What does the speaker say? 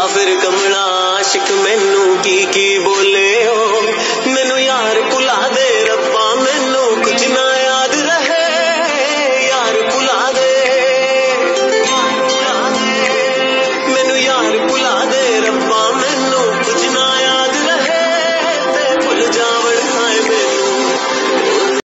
ਆ ਫਿਰ ਕਮਲਾ ਆਸ਼ਿਕ ਮੈਨੂੰ ਕੀ ਕੀ